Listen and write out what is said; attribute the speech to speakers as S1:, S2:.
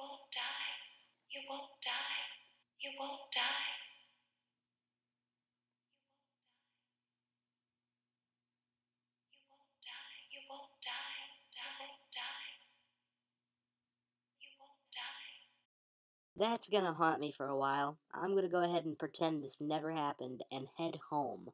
S1: won't die. You won't die. You won't die. You won't die. You won't die. Die. Die. You won't die.
S2: That's gonna haunt me for a while. I'm gonna go ahead and pretend this never happened and head home.